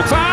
We'll